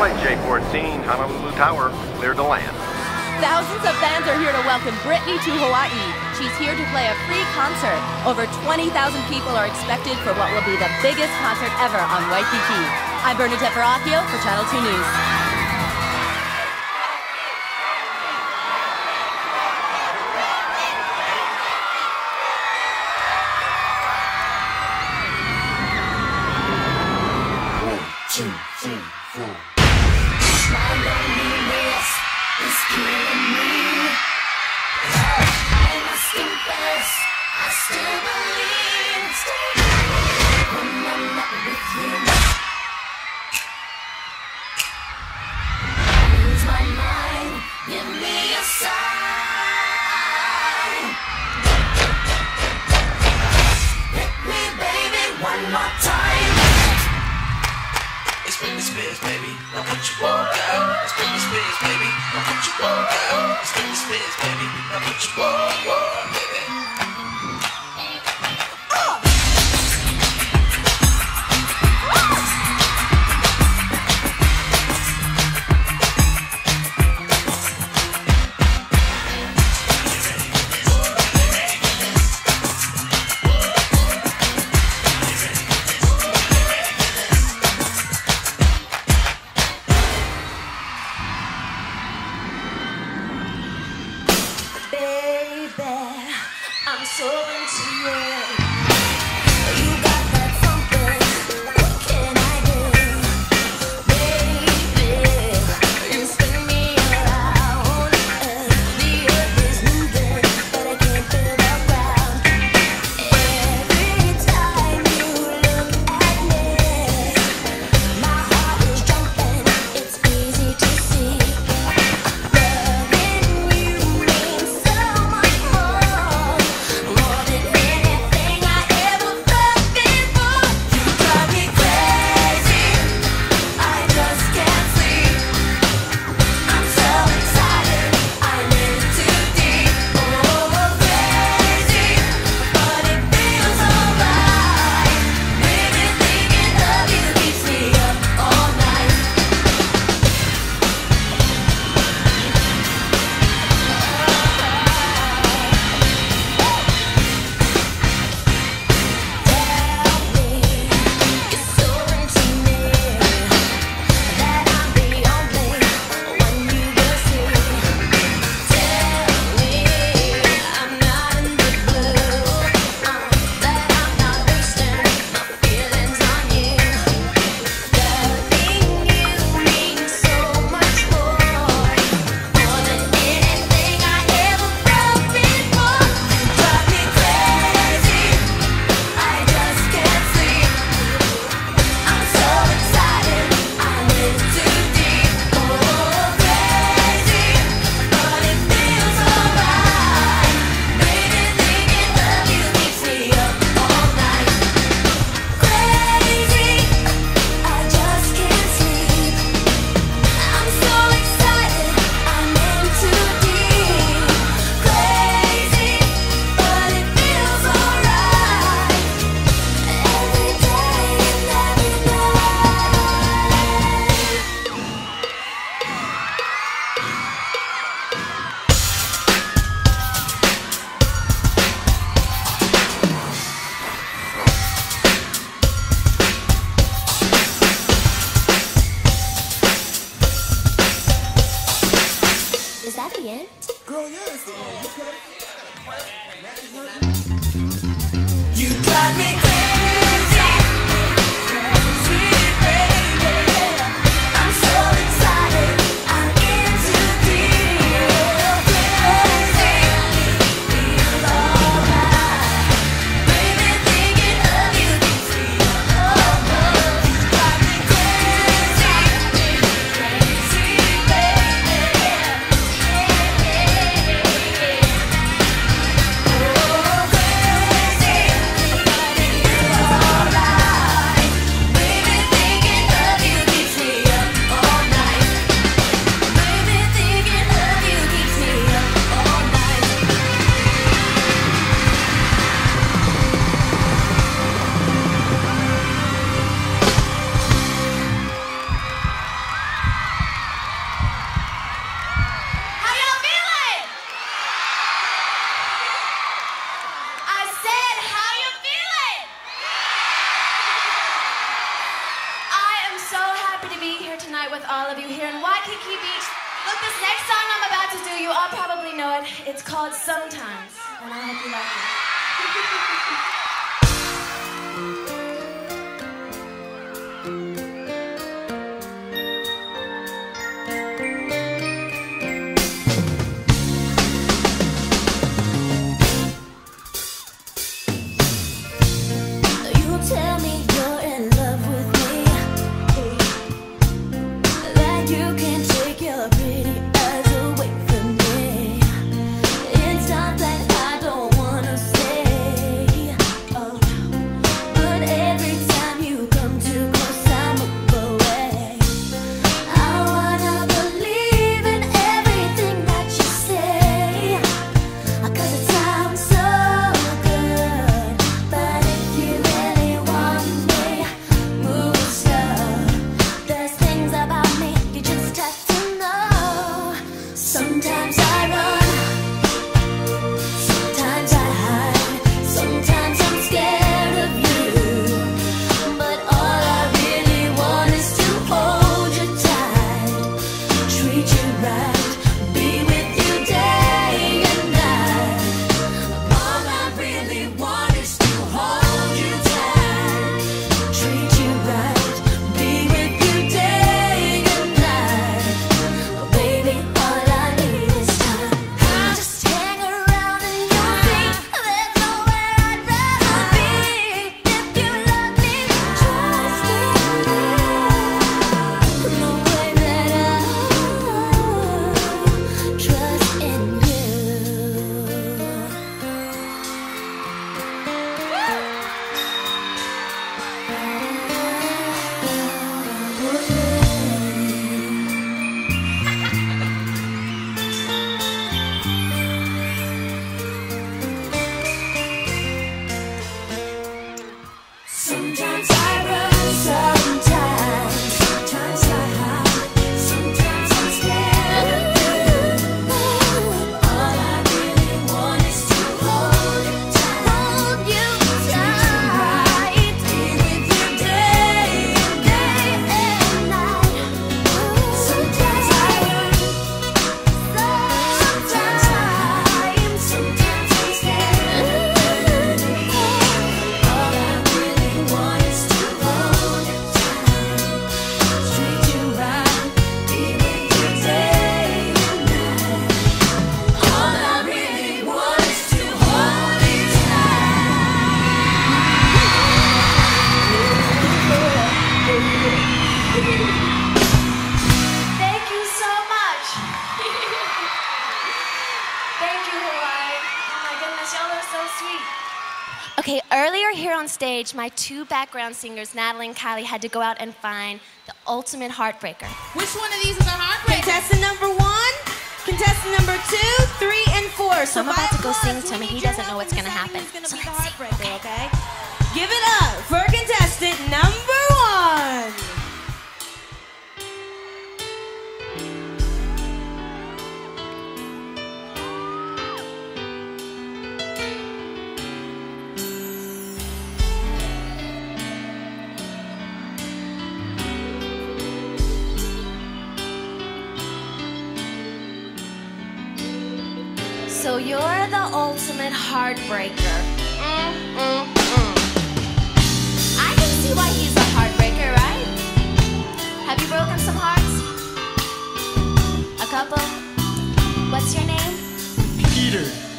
Flight J14, Honolulu Tower, clear to land. Thousands of fans are here to welcome Britney to Hawaii. She's here to play a free concert. Over 20,000 people are expected for what will be the biggest concert ever on Waikiki. I'm Bernadette Verrocchio for Channel 2 News. Girl, yes. You got me. Sometimes, and I hope you like it. on stage, my two background singers, Natalie and Kylie, had to go out and find the ultimate heartbreaker. Which one of these is a heartbreaker? Contestant number one, contestant number two, three, and four. So, so I'm about to go sing to him, and he doesn't know what's gonna happen. Gonna so let's see. Okay. okay? Give it up for contestant number you're the ultimate heartbreaker. Mm, mm, mm. I can see why he's a heartbreaker, right? Have you broken some hearts? A couple? What's your name? Peter. Peter?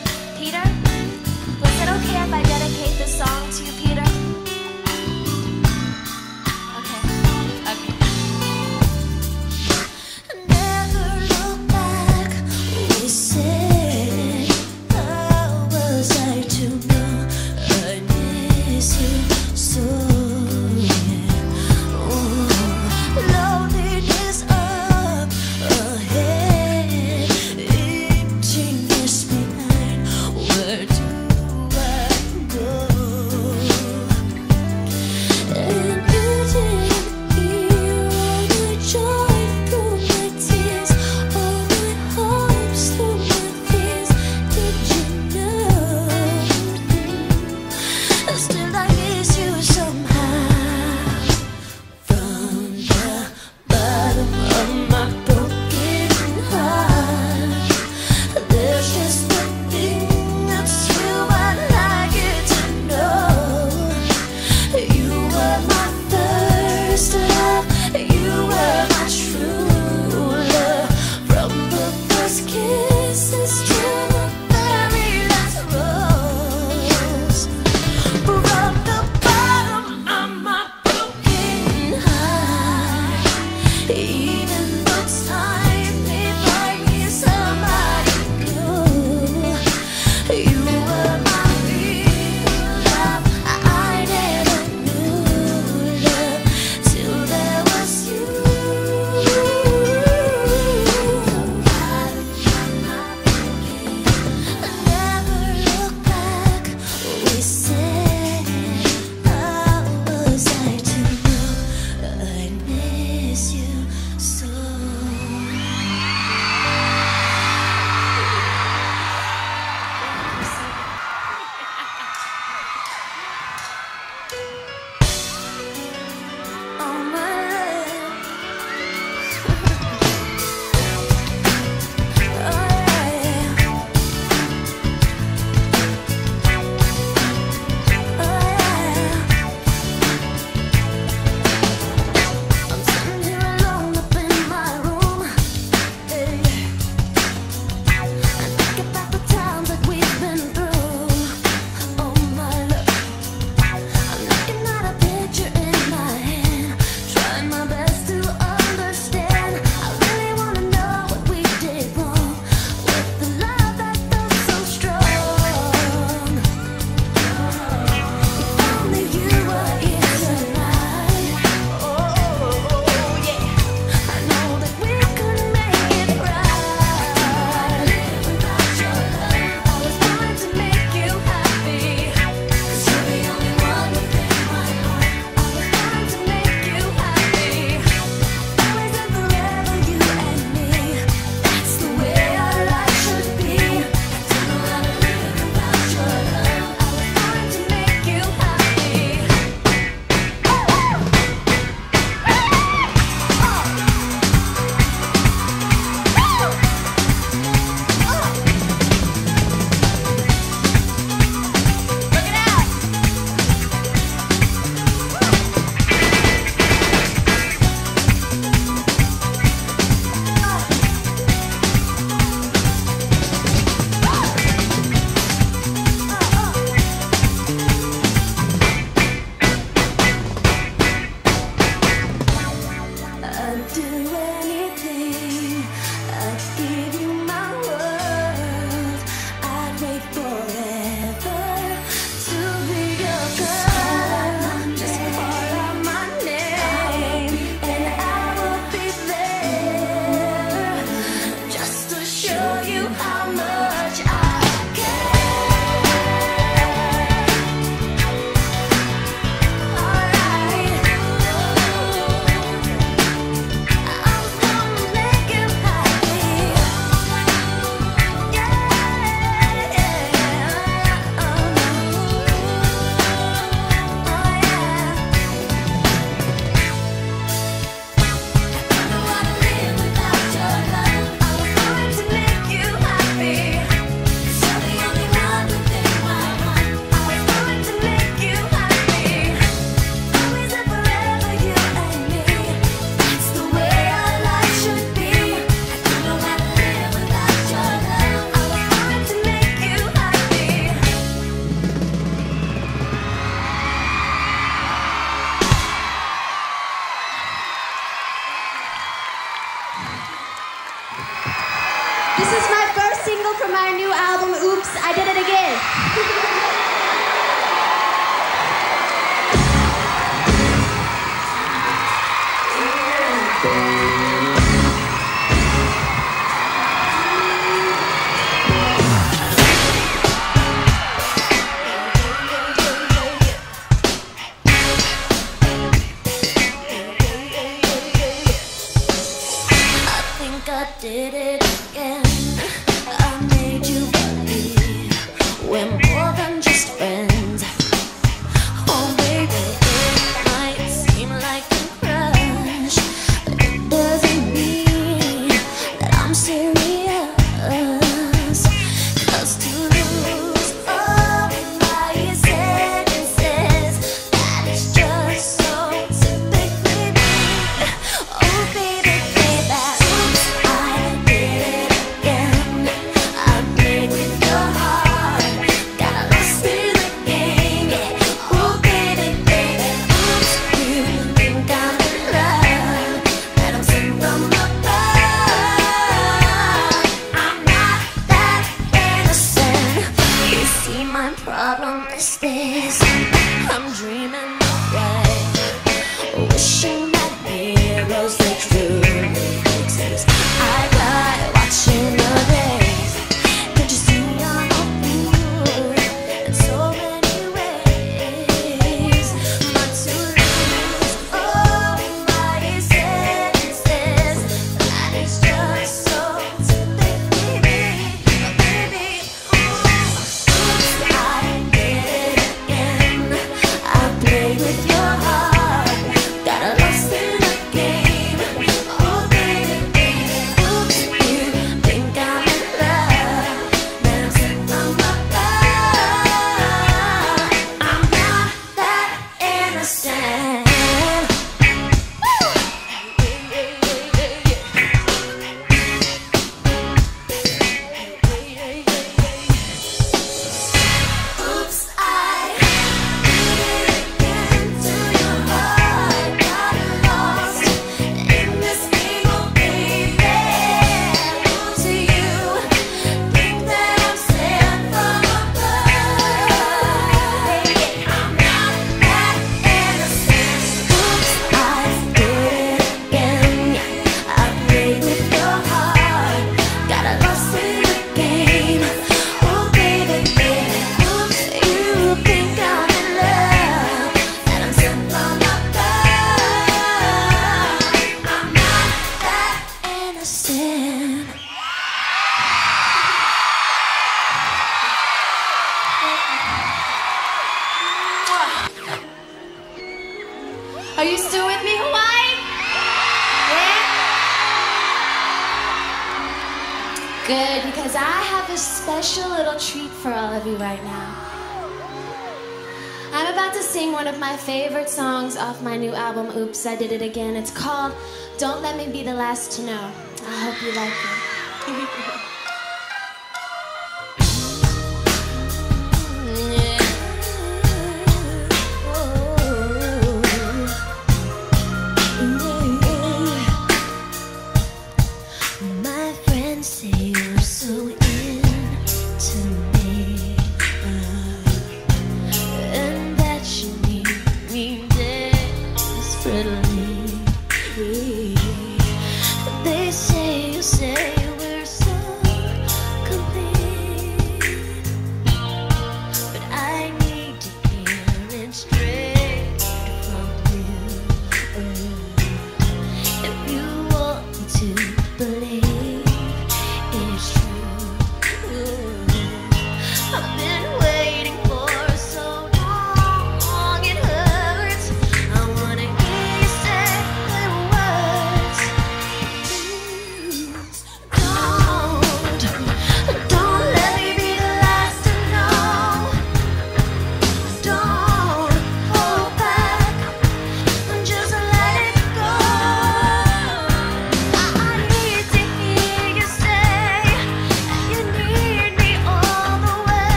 For all of you right now. I'm about to sing one of my favorite songs off my new album, Oops, I Did It Again. It's called Don't Let Me Be the Last to Know. I hope you like it.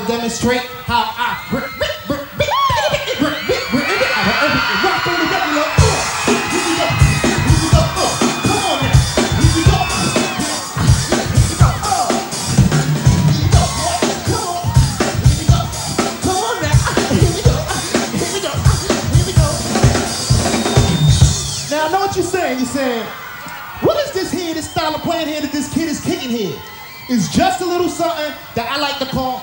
to demonstrate how I rock on the regular. Here we go, here we go, come on now, here we go. Now I know what you're saying. You're saying, what is this here, this style of playing here that this kid is kicking here? It's just a little something that I like to call